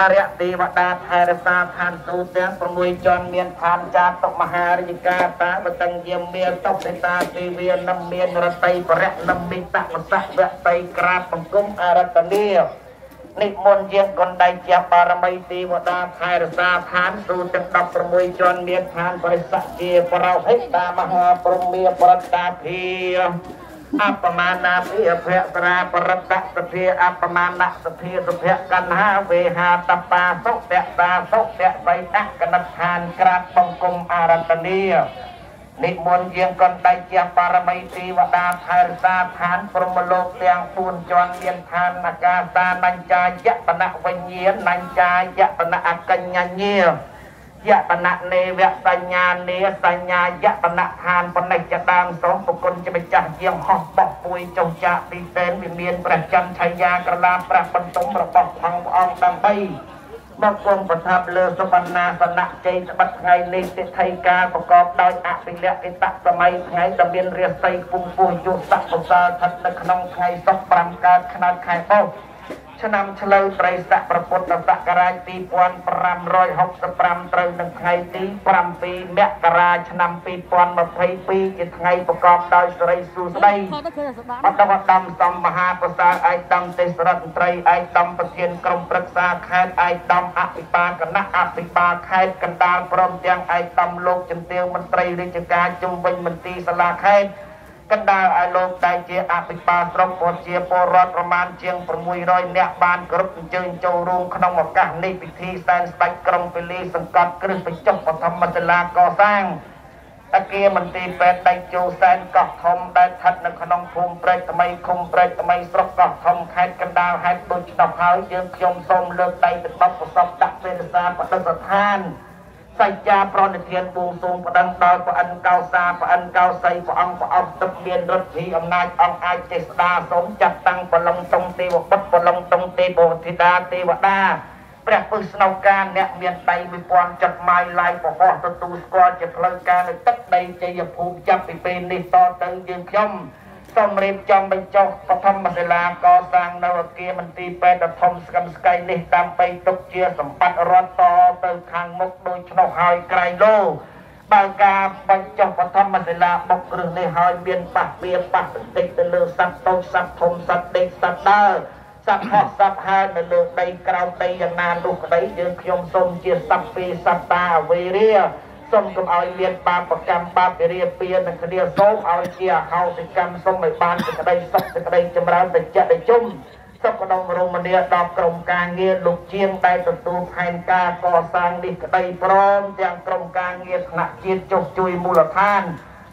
អរិយទេវតាថែរក្សាឋានទូទាំង6ជាន់មានឋានចាតុមហារាជការតាបតឹងយាមមានតុបេតាទេវានឹមមានរតីបរៈនឹមមិតមសៈវតីក្រាបបង្គំអរតនីនិមន្តជាងកណ្ដៃជាបារមីទេវតាថែរក្សាឋានទូទាំង16ជាន់មានឋានបរិស័កជាប្រោហិតាមហាព្រំមាប្រតាភា អបមានាភិអភៈត្រាបរតសភាអបមានសភាសុភៈកណ្ហាវេហាតបាសុតតាសុតបៃតកណដ្ឋានក្រាបបង្គំអរតនីនិមន្តជាងកណ្ដៃជាបារមីទេវតាថែរក្សាឋានព្រមលោកទាំង4ជាន់មានឋានអាកាសានញ្ចាយតនវិញ្ញាណនញ្ចាយតនអកញ្ញញា យតននេវសញ្ញានេសញ្ញាយតនឋានបនិច្ចដាមសូមប្រគុណជាម្ចាស់ជាងហោះបោះពួយចុះចាកទីតែនវិមានព្រះចន្ទឆាយាក្រឡាព្រះបន្ទុំរបស់អង្គអង្គដើម្បីមកគង់ប្រថាប់លើសុបណ្ណាសនៈជ័យត្បិតថ្ងៃនេះទិដ្ឋីការប្រកបដោយអភិលក្ខិតសម័យថ្ងៃដែលមានរាសីពងពោះយុស័កបុសាស្ថិតនៅក្នុងថ្ងៃសុខ5កើតខ្នាតខែបោះ ឆ្នាំឆ្លូវត្រីស័កប្រពុទ្ធសករាជ2565ត្រូវនឹងថ្ងៃទី7មករាឆ្នាំ2022ជាថ្ងៃប្រកបដោយសិរីសួស្តីអត្តវត្តមសំមហាប្រសាឯកតំទេសរដ្ឋមន្ត្រីឯកតំប្រធានក្រុមប្រឹក្សាខេត្តឯកតំអភិបាលគណៈអភិបាលខេត្តកណ្ដាលព្រមទាំងឯកតំលោកជំទាវមន្ត្រីរាជការជុំវិញមន្ទីរសាលាខេត្ត កណ្ដាលឲ្យលោកដែលជាអភិបាលស្រុកប្រជាពលរដ្ឋប្រមាណជាង600នាក់បានគ្រប់អញ្ជើញចូលរួមក្នុងឱកាសនេះពិធីសែនស្ដេចក្រុងពលីសង្កត់គ្រឹះបញ្ចុះបឋមសាលាកសាងអគារមន្ទីរពេទ្យដៃជោសែនកោះធំដែលស្ថិតនៅក្នុងភូមិព្រែកថ្មីឃុំព្រែកថ្មីស្រុកកោះធំខេត្តកណ្ដាលហេតុដូចស្ដប់ហើយយើងខ្ញុំសូមលើកដៃទៅបបប្រសពដាក់ពេលសាបដិស្ថាន សច្ចាប្រណិធានបួងសួងប្តឹងដល់ព្រះអិនកោសាព្រះអិនកោសីព្រះអង្គព្រះអង្គទឹកមានឫទ្ធិអំណាចអង្គអាចទេស្ដាសូមចាត់តាំងបលងតុងទេវបុត្របលងតុងទេពធីតាទេវតាព្រះពុស្ណៅការអ្នកមានដៃវិព័ន្ធចាត់ម៉ាយឡាយបបោះទទួលស្គាល់ជាផ្លូវការនៅទឹកដីជ័យភូមិចាប់ពីពេលនេះតទៅយើងខ្ញុំ សូមរៀបចំបញ្ចុះបឋមសិលាកសាងនៅអគារមន្ទីរពេទ្យធំស្កឹមស្កៃនេះដើម្បីទុកជាសម្បត្តិរដ្ឋតទៅខាងមុខដោយឆ្នោះហើយក្រៃលោបើការបញ្ចុះបឋមសិលាបុកគ្រឹះនេះហើយមានប៉ះវាប៉ះបន្តិចទៅលើសត្វតូចសត្វធំសត្វដេកសត្វដើរសត្វហោះសត្វហើរនៅលើដីក្រោមដីយ៉ាងណានោះក្តីយើងខ្ញុំសូមជាសត្វពីសត្វតាអវេរា សូមកុំឲ្យមានបាបកម្មបាបវិរិយពៀននិងគ្នាសូមឲ្យជាអហោសិកម្មសូមឲ្យបានសេចក្តីសុខសេចក្តីចម្រើនទៅចិត្តឲ្យជុំសុខក្នុងរមនីដល់ក្រុមការងារលោកជាងដែលទទួលផែនការកសាងនេះក្តីព្រមទាំងក្រុមការងារថ្នាក់ជាតិចុះជួយមូលដ្ឋាន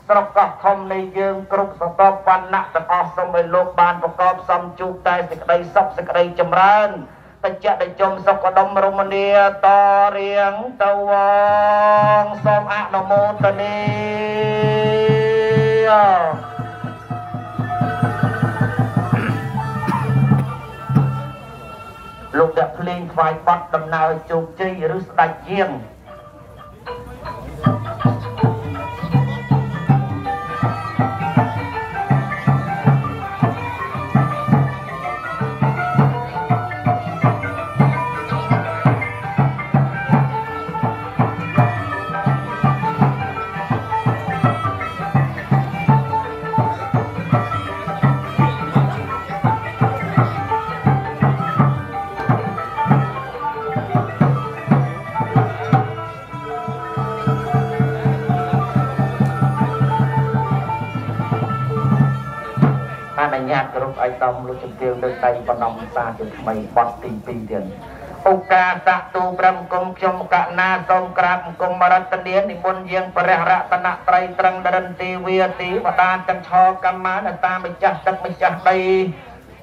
ស្រុកកោះធំនៃយើងគ្រប់សតបបណ្ណៈទាំងអស់សូមឲ្យលោកបានប្រកបសំជួបតែសេចក្តីសុខសេចក្តីចម្រើន បច្ចៈដជុំសុខដុមរមនីតរៀងទៅវងសូមអនុមោទនីលោកដាក់ភ្លេងថ្វាយបတ်ដំណើរជោគជ័យឬស្ដេចជាង ឯកឧត្តមលោកជំទាវលើកដៃបណ្ដំសាជាថ្មីបត់ទី2ទៀតឧកាសៈទូប្រំគុំខ្ញុំកណាសូមក្រាបអង្គមរតនានិមន្តយាងព្រះរតនត្រ័យត្រឹងដរិនទេវាទីវតាទាំងឆកម្មានតាម្ចាស់ទឹកម្ចាស់ដី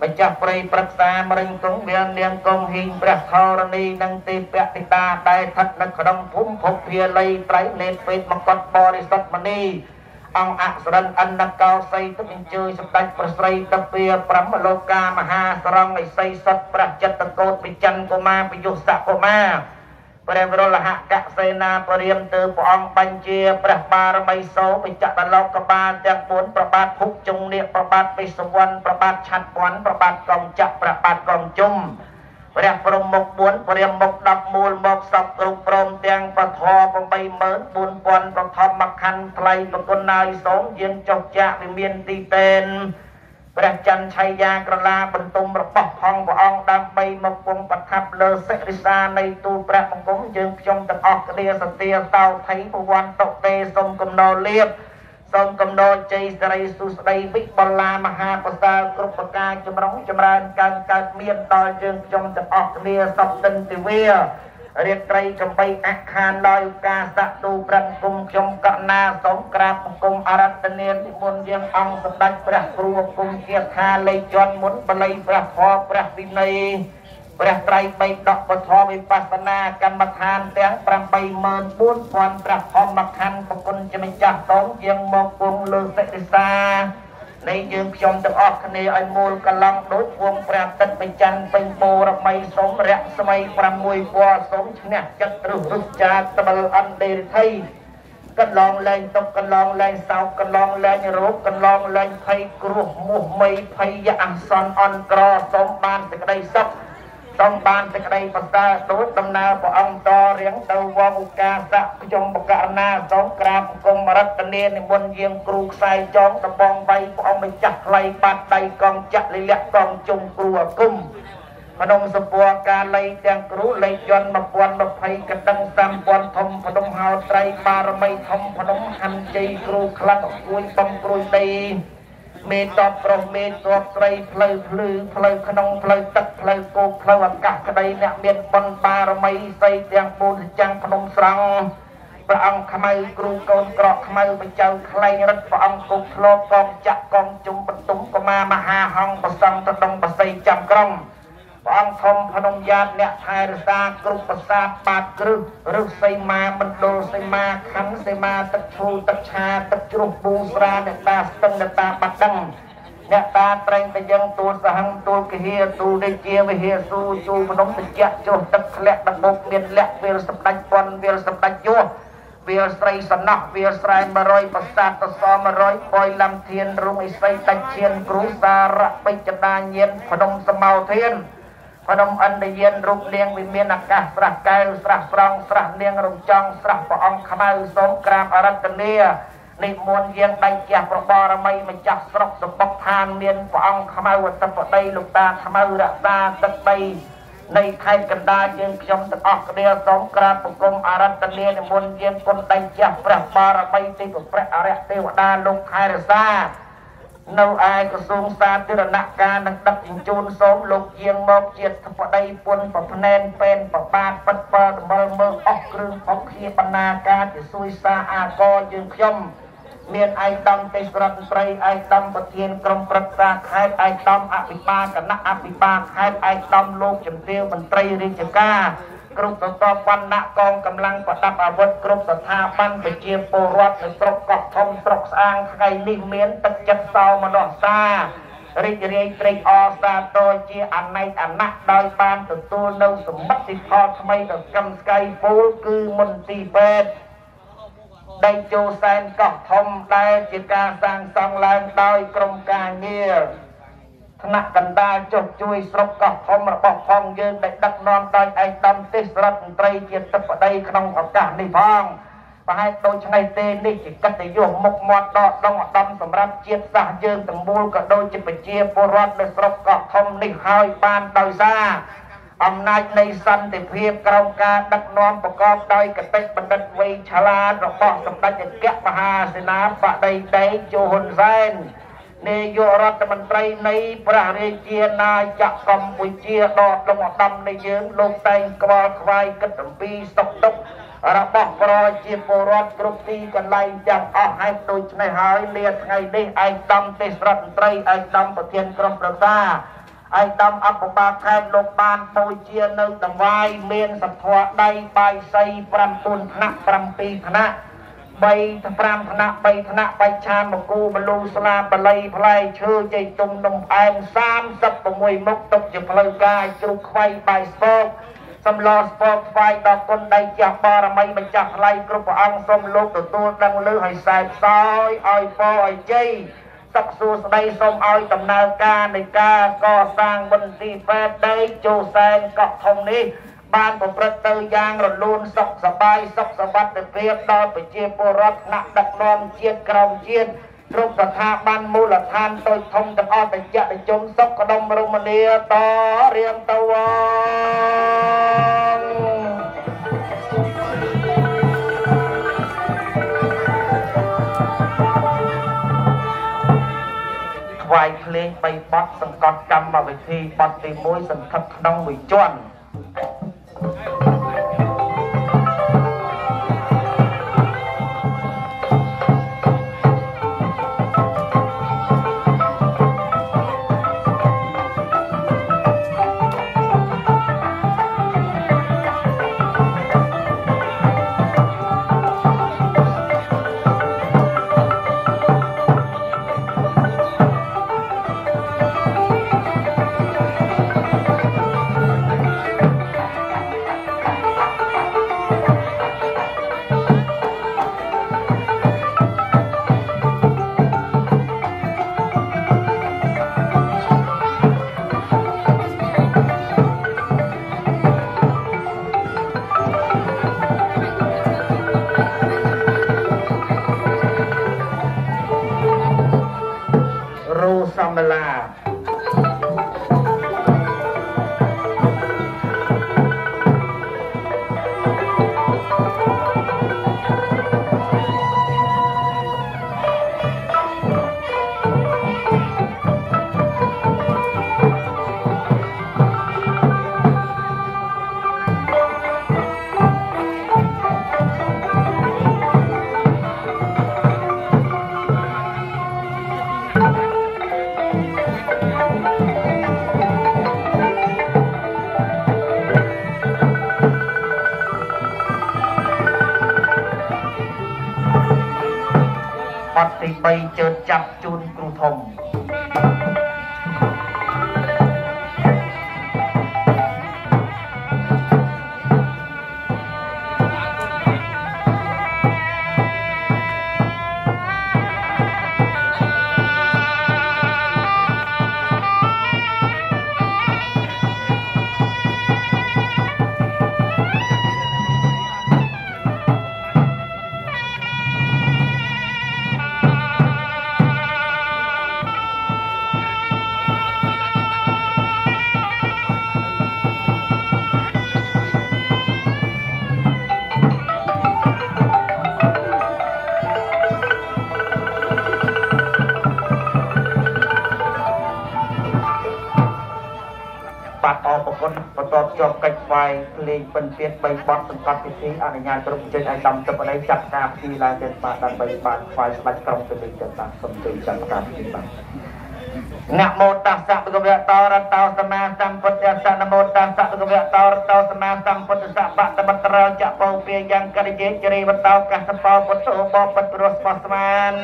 ម្ចាស់ព្រៃប្រឹក្សាមរិញគង់វានាងគង់ហ៊ីងព្រះធរណីនិងទេពតិតាដែលស្ថិតនៅក្នុងភូមិភពភាលីត្រៃនេតពេទ្យមកតបរិសុទ្ធមនី អង្គអសរិនអណ្ណកោសីទុកអញ្ជើញសម្ដេចប្រស្រីតពាប្រមលោកាមហាសរងឥសីសុតព្រះចិត្តកោតវិចិនកុមារពយុសកុមារព្រះវរលហកសេនាបរិមទៅព្រះអង្គបញ្ជាព្រះបារមីសោបច្ចៈលោកកបាលទាំង4ប្របាទភុកជុងនាគប្របាទបិសវ័នប្របាទឆាត់វ័នប្របាទកងចក្រប្របាទកងជុំ ព្រះព្រំមុខ4ព្រះមុខ10មូលមកសពគ្រប់ព្រមទាំងបធរ84000ប្រធមខណ្ឌថ្លៃប្រគុណណាយសូមយាងចុះចាក់វិមានទីពេនព្រះច័ន្ទឆៃយ៉ាក្រឡាបន្ទុំរបស់ផងព្រះអង្គដើម្បីមកពងប្រថាប់លើសិរិសានៃទូលព្រះបង្គំយើងខ្ញុំទាំងអស់គ្នាសន្តិសោថៃពវ័នតុទេសូមកំណោលៀប សូមកំណរជ័យសិរីសុស្ដីវិបលាមហាប្រសើរគ្រប់ប្រការចម្រុងចម្រើនកើតកើតមានដល់យើងខ្ញុំទាំងអស់គ្នាសពទិនទិវារាត្រីកំបីអខានដោយឱកាសទូប្រឹងគុំខ្ញុំកណាសូមក្រាបបង្គំអរតនានិមន្តយើងអង្គសម្ដេចព្រះគ្រូគុំគាថាលេខជាន់មុនបល័យព្រះធម៌ព្រះវិន័យ ព្រះត្រៃបីដកពធវិបស្សនាកម្មដ្ឋានទាំង84000ព្រះធម្មខណ្ឌប្រគុណជាម្ចាស់តងជាងមកគង់លើសិរិសានៃយើងខ្ញុំទាំងអស់គ្នាឲ្យមូលកឡង់ដូចវងព្រះទឹកបច័ន្ទពេញបូរមីសុំរស្មី6ពណ៌សុំឈ្នះចិត្តរឹសរឹសចាត្បិលអន្តេរិធិកន្លងលែងទុកកន្លងលែងសោកកន្លងលែងរោគកន្លងលែងភ័យគ្រោះមោះមីភ័យអសន្នអន្តក្រសូមបានសេចក្តីសុខ សូមបានសេចក្តីប្រសើរទូតដំណើរព្រះអង្គតរៀងទៅវងឧកាសៈខ្ញុំបកករណាសូមក្រាបបង្គំរតនានិមន្តយាងគ្រូខ្សែចងដំបងវៃព្រះអង្គម្ចាស់ថ្លៃបាត់ដៃកងចាក់លិលាក់កងជុំគ្រូអគុំភ្នំសពរការលៃទាំងគ្រូលៃយន្ត1020កណ្ដឹង3000ធំភ្នំហោត្រីបារមីធំភ្នំហន្ជ័យគ្រូខ្លាំងអួយបំគ្រួយដី មេតបប្រុសមេតបស្រីផ្លូវភ្លឺផ្លូវក្នុងផ្លូវទឹកផ្លូវគោកផ្លូវអាកាសក្តីអ្នកមានបុណ្យបារមីស្អីទាំងពូនចាំងភ្នំស្រង់ព្រះអង្គខ្មៅគ្រូកូនក្រកខ្មៅបច្ចៅខ្លែងរិទ្ធព្រះអង្គគុកធ្លកកងចាក់កងជុំបន្ទុំកមាមហាហង្សប្រសង់ទៅដងបស័យចាំក្រុង ព្រះអង្គធំភ្នំយ៉ាតអ្នកថែរក្សាគ្រប់ប្រាសាទបាតគ្រឹះរឹសសីមាមណ្ឌលសីមាខណ្ឌសីមាទឹកឈូទឹកឆាទឹកជ្រោះពូស្រាអ្នកតាស្ទឹងអ្នកតាបាត់ដឹងអ្នកតាត្រែងតែយើងទូលសហឹងទូលគិហាទូលដូចជាវិហាស៊ូជូភ្នំតិចចុះទឹកធ្លាក់ដបុកមានលក្ខវាលសម្ដេចប៉ុនវាលសម្ដេចយោវាលស្រីសំណោះវាលស្រែ100ប្រសាទតស100បុយលំធានរុងអិសីដាច់ឈានគ្រូសារៈបិចដាញានភ្នំសមោធាន ភ្នំអន្តយានរូបនាងវិមានអាកាសស្រះកែវស្រះស្រង់ស្រះនាងរំចង់ស្រះព្រះអង្គខ្មៅសូមក្រាបអរតនានិមន្តយាងដៃជះប្របរមីម្ចាស់ស្រុកសម្បុកឋានមានព្រះអង្គខ្មៅអត្តបតីលោកតាខ្មៅរក្សាទឹកដីនៃខេត្តកណ្ដាលយើងខ្ញុំទាំងអស់គ្នាសូមក្រាបបង្គំអរតនានិមន្តយាងគុណដៃជះព្រះបរមីទីព្រះអរិយទេវតាលោកខែរសា នៅឯក្រសួងសាធារណការនឹងដឹកជញ្ជូនសូមលោកជាងមកជាតិបដីពុនប្រភ្នែនពេនប្របាទពិតបើតម្លមើលអស់គ្រឿងអុកគ្នាបណ្ណាការជាសួយសាអាកយើងខ្ញុំមានឯកឧត្តមទេសរដ្ឋមន្ត្រីឯកឧត្តមប្រធានក្រុមប្រឹក្សាខេត្តឯកឧត្តមអភិបាលគណៈអភិបាលខេត្តឯកឧត្តមលោកជំទាវមន្ត្រីរាជការ គ្រប់សតបបណ្ណៈកងកម្លាំងប្រដាប់អាវុធគ្រប់ស្ថាប័នប្រជាពលរដ្ឋនៅស្រុកកោះធំស្រុកស្អាងថ្ងៃនេះមានទឹកចិត្តសោមនស្សសារីករាយត្រេកអរសាទរជាអនេកអណះដោយបានទទួលនៅសមិទ្ធផលថ្មីដល់កម្មស្កៃពូលគឺមន្ទីរពេទ្យដេកចូលសែនកោះធំដែលជាការសាងសង់ឡើងដោយក្រុមការងារ ថ្នាក់កណ្ដាលចុះជួយស្រុកកោះធំរបស់ផងយើងដែលដឹកនាំដោយឯកឧត្តមទេសរដ្ឋមន្ត្រីជាទឹកប្តីក្នុងឱកាសនេះផងប្រហែលដូច្នេះទេនេះជាកិត្តិយសមុខមាត់ដកដងឧត្តមសម្រាប់ជាតិសាសន៍យើងទាំងមូលក៏ដូចជាប្រជាពលរដ្ឋនៅស្រុកកោះធំនេះហើយបានដោយសារអំណាចនៃសន្តិភាពក្រោមការដឹកនាំប្រកបដោយកតិបណ្ឌិតវ័យឆ្លាតរបស់សម្ដេចអគ្គមហាសេនាបតីតេជោហ៊ុនសែន នាយករដ្ឋមន្ត្រីនៃព្រះរាជាណាចក្រកម្ពុជាដកដងឧត្តមនៃយើងលោកតែងក្បល់ខ្វាយគិតអំពីសុខទុក្ខរបស់ប្រជាពលរដ្ឋគ្រប់ទីកន្លែងទាំងអស់ហើយដូច្នេះហើយលាថ្ងៃនេះឯកឧត្តមទេសរដ្ឋមន្ត្រីឯកឧត្តមប្រធានក្រុមប្រឹក្សាឯកឧត្តមអភិបាលខេត្តលោកបានបូជានៅដង្វាយមានសធរដៃបាយសី9ថ្នាក់7ថ្នាក់ 3 5ថ្នាក់3ថ្នាក់បៃឆានមគូមលូស្លាបល័យផ្លែឈើចេកទុំនំផ្អែម36មុខទុកជាផ្លូវការជ្រុះខ្វៃបាយស្ពកសំឡស្ពកថ្វាយដល់គុណដៃចាស់បារមីម្ចាស់ថ្លៃគ្រប់ព្រះអង្គសូមលោកទទួលដឹងលើឲ្យសែបសោយឲ្យពរឲ្យជ័យសុខសួស្តីសូមឲ្យដំណើរការនៃការកសាងមន្ទីរពេទ្យដីជោសែនកោះធំនេះ បានប្រព្រឹត្តទៅយ៉ាងរលូនសុខសប្បាយសុខសวัสดิភាពដល់ប្រជាពលរដ្ឋថ្នាក់ដឹកនាំជាតិក្រមជាតិគ្រប់ស្ថាប័នមូលដ្ឋានតូចធំទាំងអស់តជាជនសុខដុមរមនាតរៀងទៅវថ្វាយភ្លេង3បទសង្កត់កម្មវិធីបទទី1សង្ឃឹកក្នុងមួយជាន់ ซอมบลา 3 ជើងចាប់ ពិនទៀត3បទសង្កត់ពិធីអនុញ្ញាតគ្រប់ចេញឲ្យដំទឹកអីចាត់ការពិធីឡើងទៅបាទដើម្បីបានខ្វាយស្ដេចក្រុងទៅលេងទៅតាមសំជ័យចាត់ការពិធីបាទ នមោតស្សៈភគវៈតរតោសម្មាសម្ពុទ្ធស្សៈនមោតស្សៈភគវៈតរតោសម្មាសម្ពុទ្ធស្សៈបតបត្រោចៈបោពាយ៉ាងករិយេជរីវតោកសបោពុទ្ធោបបព្រោះស្បស្មាន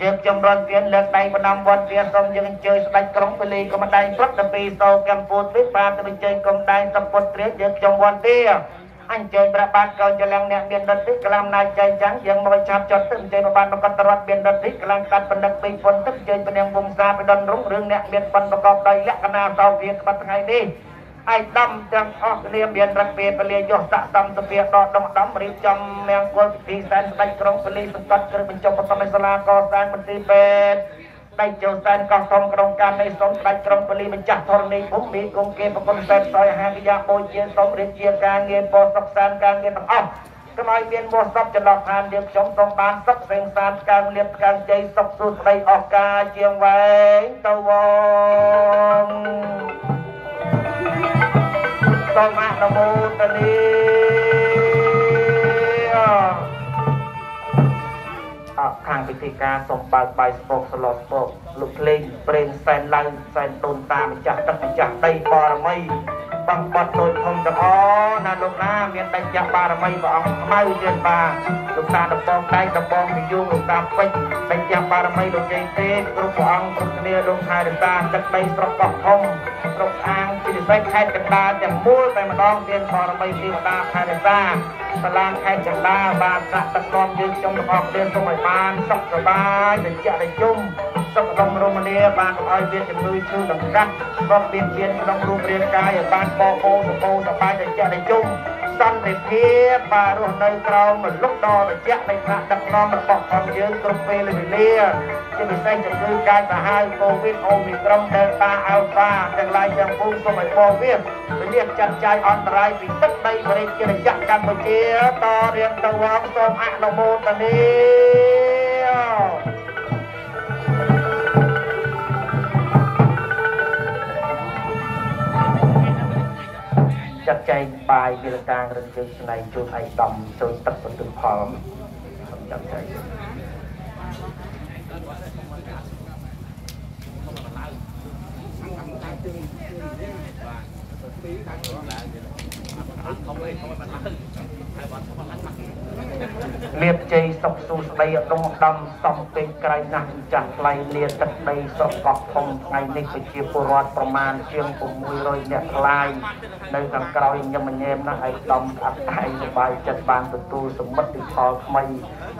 ជាខ្ញុំរត់ទៀតលើកដៃបណ្ដំវត្តទៀតសូមយើងអញ្ជើញស្ដេចក្រុងពលីកុំដៃព្រឹកដល់ពីសោកម្ពុជាទ្វីបបានទៅអញ្ជើញកុំដៃសម្ពុតត្រៀតយើងខ្ញុំវត្តទៀត អញ្ជើញព្រះបាទកោចលាំងអ្នកមានដិទ្ធិក្លាមណាយចៃចាំងយើងមកឆាប់ចត់ទៅអញ្ជើញព្រះបាទមកតរដ្ឋមានដិទ្ធិក្លាមកាត់បណ្ឌិតពីពុនទឹកអញ្ជើញព្រះនាងវង្សាបដិនរុងរឿងអ្នកមានប៉ុនប្រកបដោយលក្ខណៈសោភាក្បត់ថ្ងៃនេះឯដំទាំងអស់គ្នាមានរកពេលពលាយោស័កតំសភាដកដងដំរៀបចំមង្គលពិធីសែនស្ដេចក្រុងពលីសង្កត់គ្រឹះបញ្ចុះបឋមសាលាកសាងមន្ទីរពេទ្យ ដៃចូលសែនកោះសុំក្រុងការនៃសុំស្ដេចក្រុងពលីម្ចាស់ធរណីភូមិមានគង់គេប្រគុណសែនសយហាកិយាបូជាសុំរៀបជាការងារពោសុខសានការងារទាំងអស់កុំឲ្យមានមោះសពចន្លោះឋានយើងខ្ញុំសូមបានសុខសេងសានកើលៀបកើជ័យសុខសួស្ដីអស់ការជាងវែងទៅវងសូមអនុមោ ពិធីការសូមបើកបាយស្ពកស្លស្ពកលោកភ្លេងព្រេងសែនឡើងសែនតូនតាម្ចាស់ទឹកម្ចាស់ដីបរមីបងបត់ដូចធំទាំងអណាលោកណាមានដេញចាស់បារមីព្រះអង្គខ្មៅទៀតបាទលោកតាដំបងដៃដំបងនិយមលោកតាពេជ្រដេញចាស់បារមីលោកជ័យទេគ្រប់ព្រះអង្គគ្រប់គ្នាលោកថែរក្សាទឹកដីស្រុកកោះធំគ្រប់អាងពិសេសខេត្តកណ្ដាលទាំងមូលតែម្ដងទានបារមីទេវតាថែរក្សា សាលាខេត្តកណ្ដាលបានប្រាក់ទឹកនាំយើងខ្ញុំទាំងអស់គ្នាសូមឲ្យបានសុខសប្បាយត្រជាក់ត្រជុំសុខដុមរមនាបានកុំឲ្យមានជំងឺឈឺដង្កាត់ក៏មានមានក្នុងរូបរាងកាយឲ្យបានបបោសបោសបាយតែចេះតែជុំ សន្តិភាពបាទរស់នៅក្រោមរលុកដ៏ត្រជាក់នៃថ្នាក់ដឹកនាំរបស់ផងយើងគ្រប់ពេលវេលាជាពិសេសជំងឺកាចសាហាវកូវីដអូមីក្រុងដេលតាអាល់ហ្វាទាំងឡាយទាំងពួងសូមឲ្យបងវាវិលាចាត់ចាយអន្តរាយពីទឹកដីបរិជារយៈកម្ពុជាតរៀងទៅវងសូមអនុមោទនា ចាត់ចែងបាយវិលការរឹងជើងស្នៃជូនឯកដំចូលទឹកបន្ទុផលសូមចាត់ចែងលៀប ជ័យសុខសួស្តីអដុងដំសំពេកក្រៃណាស់ចាស់ថ្លៃលាទឹកដីស្រុកកោះធំថ្ងៃនេះប្រជាពលរដ្ឋប្រមាណជាង600នាក់ថ្លៃនៅខាងក្រោយញឹមញែមណាស់ឯកដំអត់ឯងសបាយចិត្តបានទទួលសមិទ្ធផលថ្មី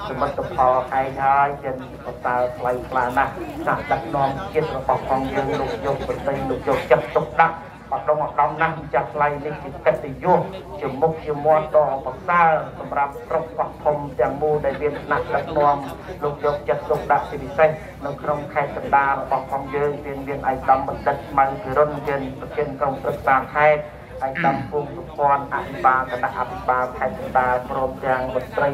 សមិទ្ធផលឯងហើយជាបតើថ្លៃថ្លាណាស់ណាស់ដឹកនាំជាតិរបស់ផងយើងលោកយកប្រទេសលោកយកចិត្តទុកដាក់ប ដងឧត្តមណាស់ម្ចាស់ថ្លៃនេះជាកិត្តិយសជាមុខជាមាត់ដ៏ប្រសើរសម្រាប់ស្រុកកោះធំទាំងមូលដែលមានឋានៈដឹកនាំលោកយកចិត្តទុកដាក់ជាពិសេសនៅក្នុងខេត្តកណ្ដាលរបស់ផងយើងមានមានឯកឧត្តមបណ្ឌិតម៉ៅពិរុនមានប្រធានក្រុមប្រឹក្សាខេត្តឯកឧត្តមភូមិសុភ័ណ្ឌអភិបាលគណៈអភិបាលខេត្តកណ្ដាលព្រមទាំងមន្ត្រី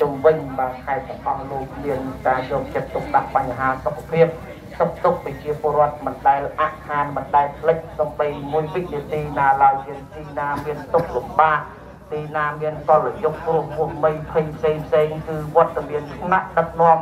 ជំវិញបាទខេត្តទាំងអស់លោកមានការយកចិត្តទុកដាក់បញ្ហាសុខភាព សុខទុក្ខប្រជាពលរដ្ឋមិនដែលអខានមិនដែលផ្លិចសំបីមួយវិនាទីណាឡើយយើងទីណាមានទុក្ខលំបាកទីណាមានកលយុគព្រោះមុខបីភ័យផ្សេងផ្សេងគឺវត្តមានថ្នាក់ដឹកនាំ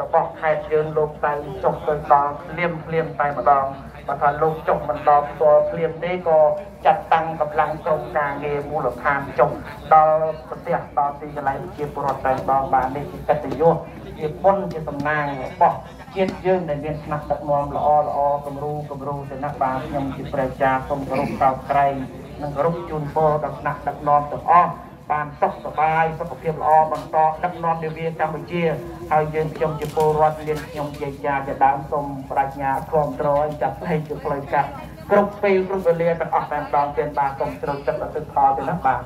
របស់ខេត្តយើងលោកតែចុះទៅដល់ភ្លាមភ្លាមតែម្ដង បើថាលោកចុះមិនដល់ផ្ទាល់ភ្លាមទេក៏ចាត់តាំងកម្លាំងក្រុមការងារមូលដ្ឋានចុះដល់ប្រទេសដល់ទីកន្លែងជាពលរដ្ឋតែម្ដងបាននេះជាកិត្តិយសជាពុនជាសំណាងរបស់ជាតិយើងដែលមានស្នាដឹកនាំល្អល្អគំរូគំរូទៅណាស់បាទខ្ញុំជាព្រះចាសូមគោរពកោតក្រែងនិងគោរពជូនពរដល់ស្នាដឹកនាំទាំងអស់ បានសុខសប្បាយសុខភាពល្អបន្តដឹកនាំនាវាកម្ពុជាហើយយើងខ្ញុំជាពលរដ្ឋមានខ្ញុំជាចាជាដើមសូមប្រាជ្ញាគ្រប់គ្រងចាត់ផ្លេចជាផ្លូវកាត់គ្រប់ពេលគ្រប់វេលាទាំងអស់តែម្ដងទៀតបាទសូមជ្រៅចិត្តដល់ទឹកផលទៅណាបាទ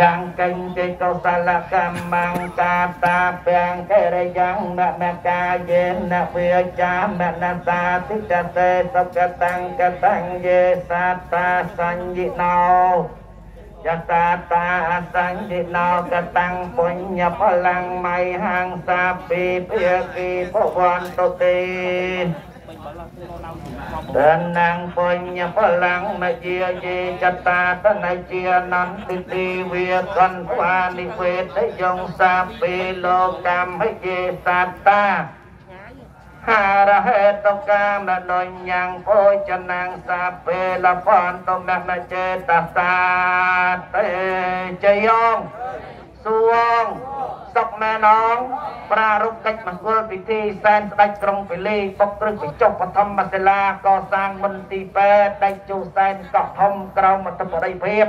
យ៉ាងកេញចេកោសលកម្មង្កាតាពាំងកេរយ៉ាងមមកាយេនវិចាមនសាទិកតេសុកតੰកតੰយេសតាសញ្ញិណោ យតាតាអសញ្ញិណោកតੰពុញ្ញបលាំងមៃហង្សាពីភាគីភវន្តទេតនាងពុញ្ញបលាំងមជាយេចតាតនជានន្តិទីវាកន្វានិវេទយងសាពីលោកកម្មហេសតា ហារហេតុកាមនញ្ញងពោចនាងសាពេលផន្តមនចេតសាតេជយងសួងសុកមែនងប្រារព្ធកិច្ចមង្គលពិធីសែនស្ដេចក្រុងពលីបុកគ្រឹះបច្ចុប្បធម្មសិលាកសាងមន្ទីរពេទ្យដេចជូសែនកោះធំក្រមអធិបតីភាព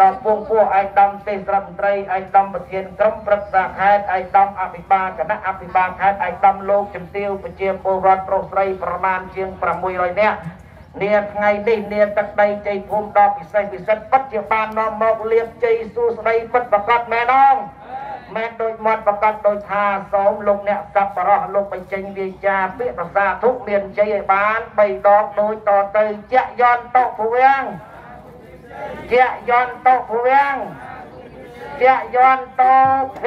ដល់ពងពោះឯកឧត្តមទេសរដ្ឋមន្ត្រីឯកឧត្តមប្រធានក្រុមប្រឹក្សាខេត្តឯកឧត្តមអភិបាលគណៈអភិបាលខេត្តឯកឧត្តមលោកជំទាវប្រជាពលរដ្ឋប្រុសស្រីប្រមាណជាង600នាក់នាថ្ងៃនេះនាទឹកដីជ័យភូមិដ៏ពិសេសពិសិដ្ឋពិតជាបាននាំមកលៀបជ័យសួស្ដីពិតប្រកបមែនអងមែនដូចមាត់ប្រកាសដូចថាសូមលោកអ្នកសប្បុរសលោកបញ្ចេញវាចាពាក្យប្រសាធុមានជ័យឲ្យបាន3ដងដូចតទៅជាយន្តតុភវាំង ជាយន្តតុភវាំងជាយន្តតុភ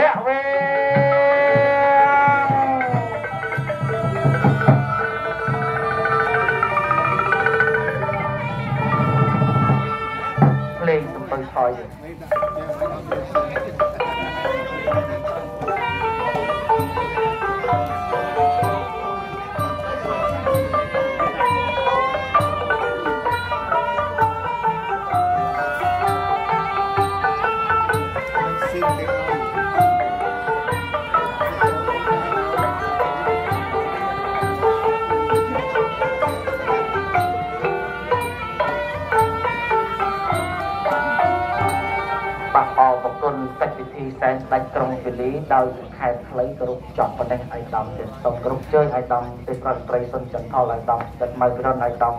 សែនស្ដេចក្រុងពាលីដោយខេត្តខ្លីគ្រប់ចប់ប៉ុណ្ណេះឯកឧត្តមទៀតសូមគ្រប់ជើញឯកឧត្តមទេប្រតិត្រីសុនចន្ទថលឯកឧត្តមទឹកម៉ៅវិរុនឯកឧត្តម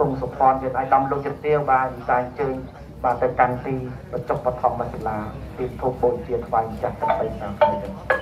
គង់សុផនទៀតឯកឧត្តមលោកជំទាវបាទសាអញ្ជើញបាទទៅកាន់ទីបញ្ចុះបឋមសិលាទីធូបបូជាថ្វាយចាស់ទឹកបីតាមគ្នា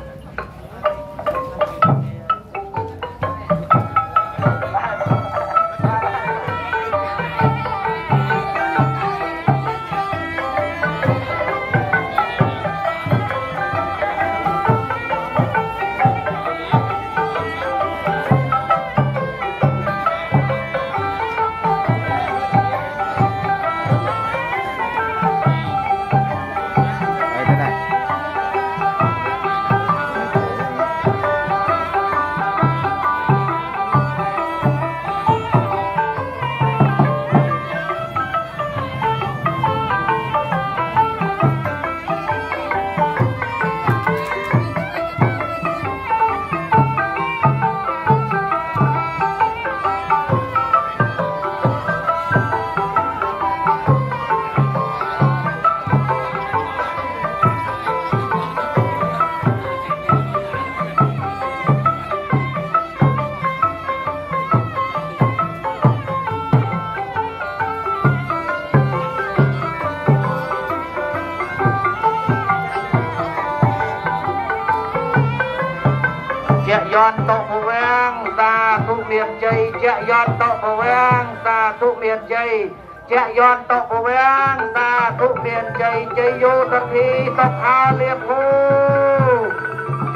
ជាយន្តតុពវាងសាធុមានជ័យជ័យយោសទ្ធិសុខាលៀបភូ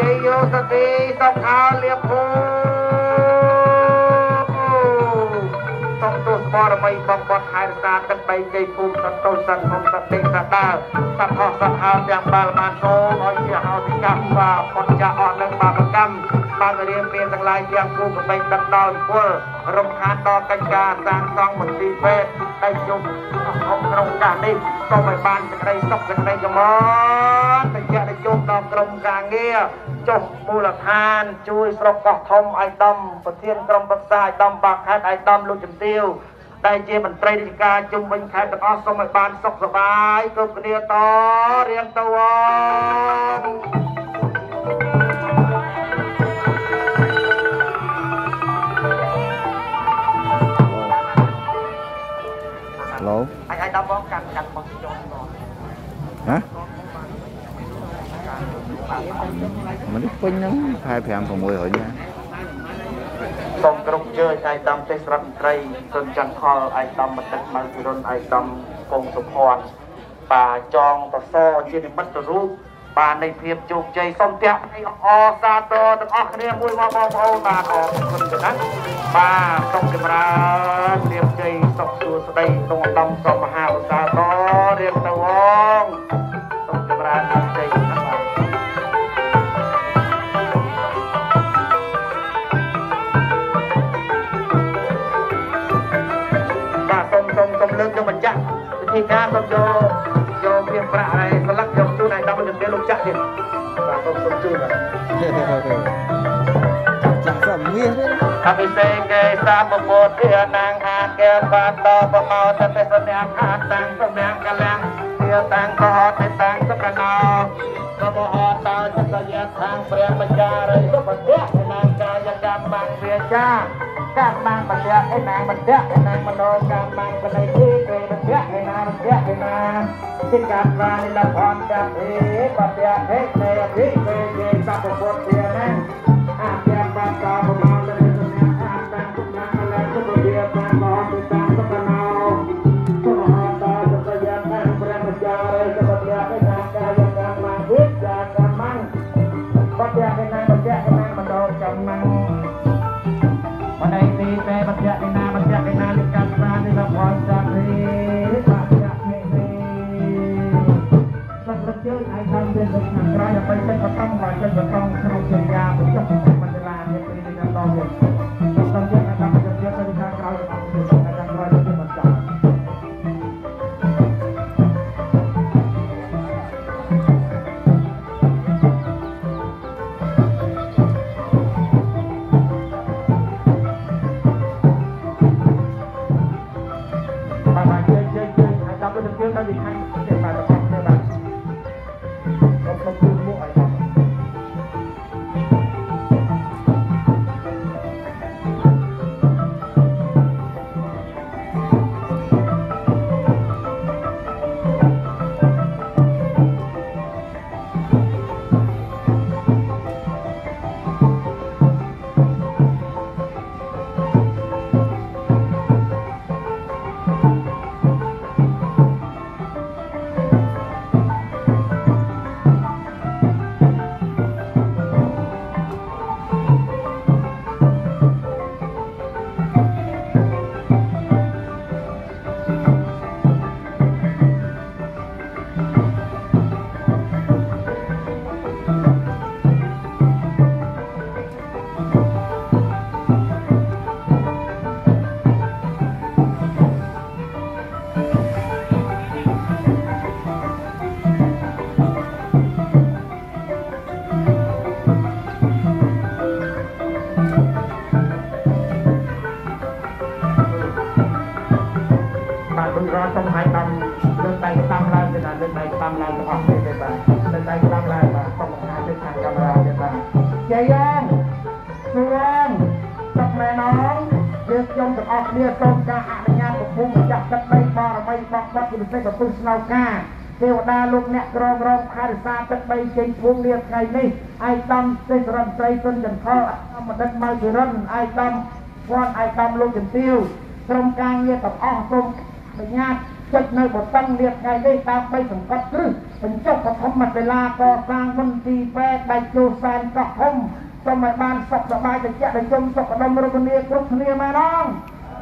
ជ័យយោសទ្ធិសុខាលៀបភូសូមទោសបរមីបំបត្តិហេតុសាទឹកដីជ័យភូមិសន្តោសន្តិសតិសដាលសត្វអស់សត្វហើទាំងបាល់បានសូមឲ្យជាហោតិកម្មបាទផុតចាកអស់នឹងបាបកម្ម បានរៀបមានទាំងឡាយទាំងគូកំបីដឹកដល់ពលរំខានដល់កិច្ចការសាងសង់មន្ទីរពេទ្យដែលជុំក្នុងក្នុងការនេះសូមឲ្យបានសេចក្តីសុខសេចក្តីចម្រើនបច្ចៈទៅជុំដល់ក្រុមការងារចុះមូលដ្ឋាន ជួយស្រុកកោះធំឲ្យដំប្រធានក្រុមប្រឹក្សាឲ្យដំបាក់ខេត្តឲ្យដំលោកជំទាវដែលជាមន្ត្រីរាជការជុំវិញខេត្តទាំងអស់សូមឲ្យបានសុខសប្បាយគ្រប់គ្នាតរៀងទៅអ ឡូអាចអាចដល់បងកាន់កាន់បងចុះបងហ៎មិនពេញហ្នឹងខែ5 600ណាសូមគ្រប់ជើញឯកតំទេសរដ្ឋមន្ត្រីសុនចន្ទខលឯកតំមតិម៉ៅពិរុនឯកតំពងសុភ័ណ្ឌបាចងតសជានិមិត្តរូប បាននៃភាពជោគជ័យសូមទះផ្នែកអសាទរទាំងអស់គ្នាមួយមកបងប្អូនបាទអរគុណទៅណាស់បាទសូមចម្រើនភាពជ័យសុខសួស្តីក្នុងឧត្តមសមមហាឧស្សាហ៍រៀបទៅវងសូមចម្រើនភាពជ័យណាស់បាទបាទសូមសូមសូមលើកយកបញ្ជាក់វិធីការសូមយកយកវាប្រាក់ហើយ បាទសូមសូមជូនបាទចាក់សំមាសទេអភិសេកេសាមពុទ្ធិអនាងអាកែបាតបមោតទេសញ្ញាខាតាំងសម្ញាំងកលាំងទាតាំងកោទេតាំងសុកណោសមហតោចកយថាងព្រះបញ្ចារិសុបតិអនាងកាយកម្មបាំងវាចា gampang beda enang beda enang menol gampang beda itu beda enang beda enang singkat lagi lapan tapi beda hehehe beda beda satu pot dia neng apa yang bakal តំមកចិត្តបតំក្នុងជាយាបញ្ចុះមណ្ឌ ជាពិសេសប្រពុះស្នោការទេវតាលោកអ្នកក្រមរងខែរសាទឹកដីចេញភូមិនាថ្ងៃនេះឯកឧត្តមសេសរដ្ឋត្រីទុនចន្ទខអមដិតម៉ៅជរិនឯកឧត្តមវត្តឯកឧត្តមលោកជំទាវក្រុមការងារទាំងអស់សូមអនុញ្ញាតចុចនៅបតង់លាថ្ងៃនេះតាមបីសង្កត់គ្រឹះបញ្ចុះបឋមសាលាកសាងមន្ទីរពេទ្យដាច់ចូលសែនកោះធំសូមឲ្យបានសុខសប្បាយតិចតិចសុខដុមរមនាគ្រប់គ្នាមែនអង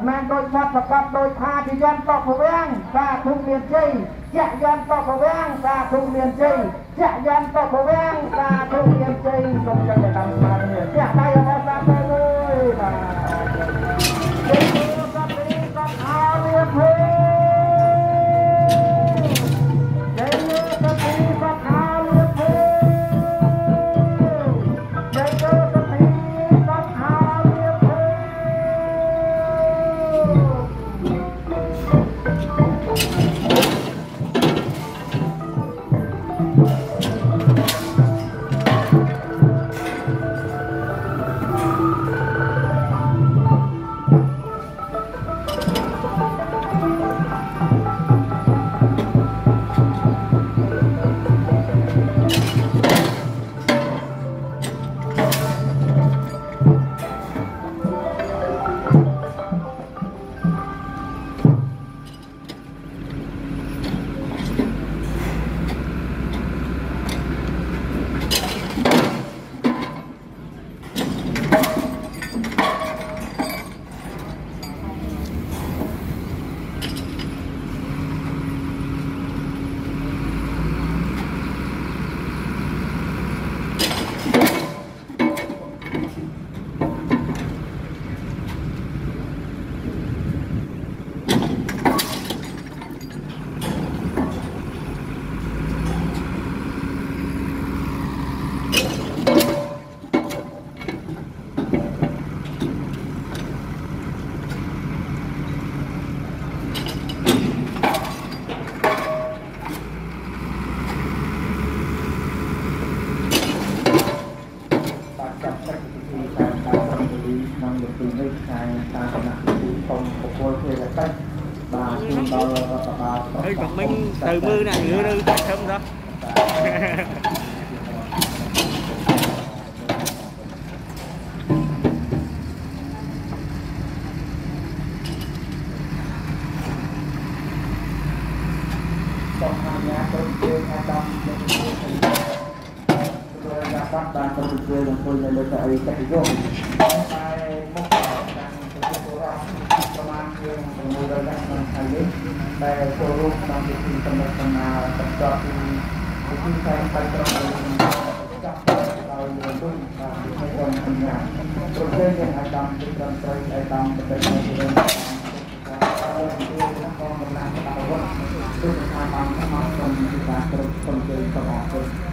មែនដោយបាត់ប្រកបដោយថាជាយន្តតពវាំងសាធុមានជ័យជាយន្តតពវាំងសាធុមានជ័យជាយន្តតពវាំងសាធុមានជ័យសូមចង់តាមស្មារតីជាដៃអបអរសាទរលើបាទបាទ មួយទុំបាទពីក្រុមអញ្ញាប្រទេសយើងអាដាមទីត្រឹមត្រូវអាដាមប្រទេសយើងហើយជួយផងកម្លាំងបដិវត្តគឺថាបានមកក្នុងទីការគ្រប់ក្រុមជើងទាំងអស់